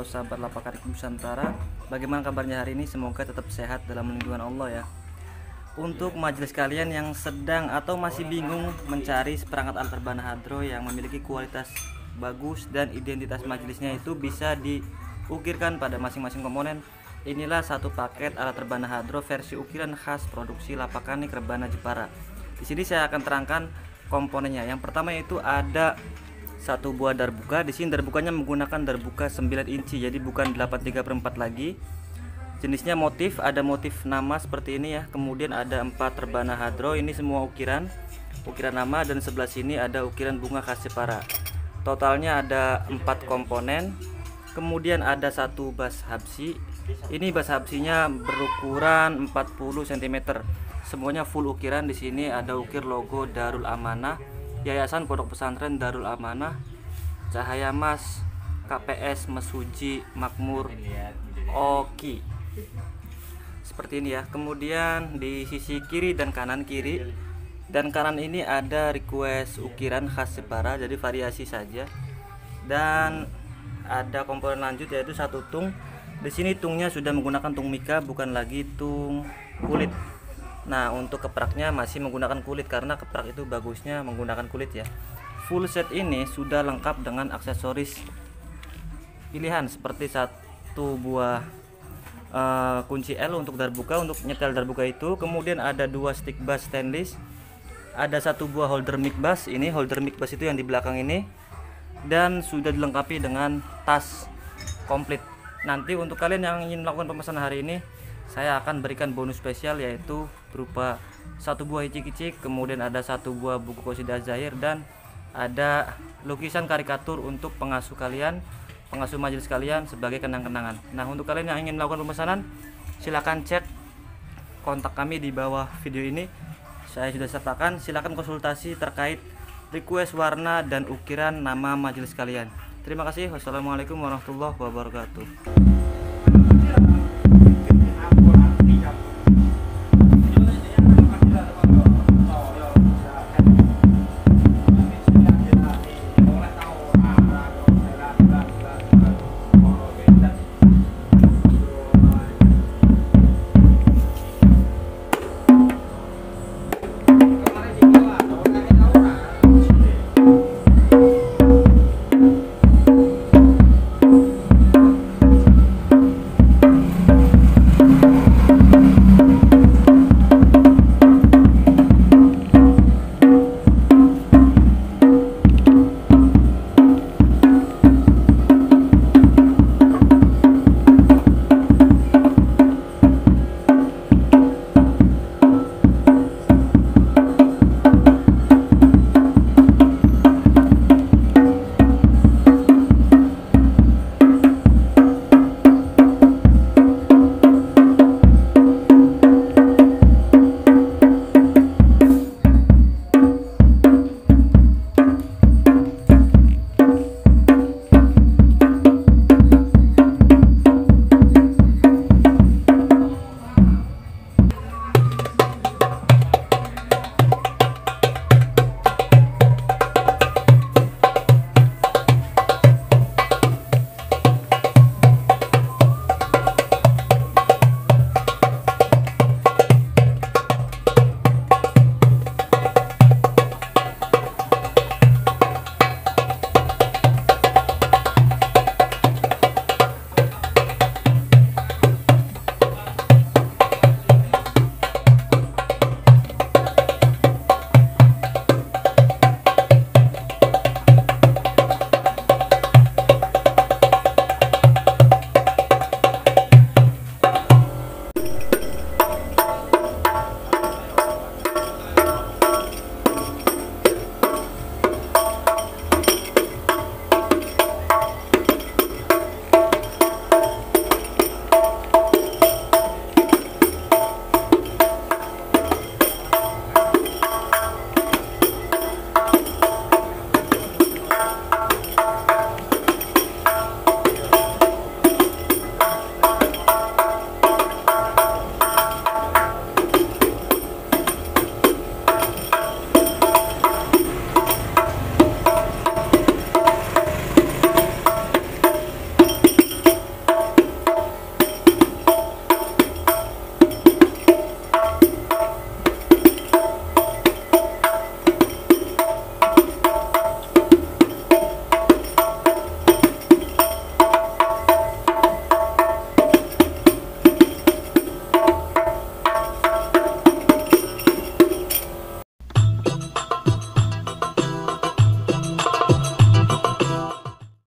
Halo sahabat lapak adik Nusantara Bagaimana kabarnya hari ini? Semoga tetap sehat dalam lindungan Allah ya Untuk majelis kalian yang sedang atau masih bingung mencari seperangkat alat terbana hadro yang memiliki kualitas bagus dan identitas majelisnya itu bisa diukirkan pada masing-masing komponen Inilah satu paket alat terbana hadro versi ukiran khas produksi lapakanik rebana Jepara di sini saya akan terangkan komponennya. Yang pertama itu ada satu buah darbuka di sini darbukanya menggunakan darbuka 9 inci jadi bukan 83 per 4 lagi. Jenisnya motif ada motif nama seperti ini ya. Kemudian ada empat rebana hadro ini semua ukiran ukiran nama dan sebelah sini ada ukiran bunga khas Jepara. Totalnya ada empat komponen. Kemudian ada satu bas habsi. Ini bas habsinya berukuran 40 cm semuanya full ukiran di sini ada ukir logo Darul Amanah Yayasan Pondok Pesantren Darul Amanah Cahaya Mas KPS Mesuji Makmur Oki. Seperti ini ya. Kemudian di sisi kiri dan kanan kiri dan kanan ini ada request ukiran khas Jepara jadi variasi saja. Dan ada komponen lanjut yaitu satu tung. Di sini tungnya sudah menggunakan tung mika bukan lagi tung kulit Nah untuk kepraknya masih menggunakan kulit karena keprak itu bagusnya menggunakan kulit ya. Full set ini sudah lengkap dengan aksesoris pilihan seperti satu buah uh, kunci L untuk darbuka untuk nyetel darbuka itu. Kemudian ada dua stick bass stainless ada satu buah holder mic bass ini holder mic bass itu yang di belakang ini dan sudah dilengkapi dengan tas komplit. Nanti untuk kalian yang ingin melakukan pemesanan hari ini saya akan berikan bonus spesial yaitu berupa satu buah icik-icik kemudian ada satu buah buku kosida Zahir dan ada lukisan karikatur untuk pengasuh kalian pengasuh majelis kalian sebagai kenang-kenangan. Nah untuk kalian yang ingin melakukan pemesanan silahkan cek kontak kami di bawah video ini. Saya sudah sertakan. Silahkan konsultasi terkait request warna dan ukiran nama majelis kalian. Terima kasih. Wassalamualaikum warahmatullahi wabarakatuh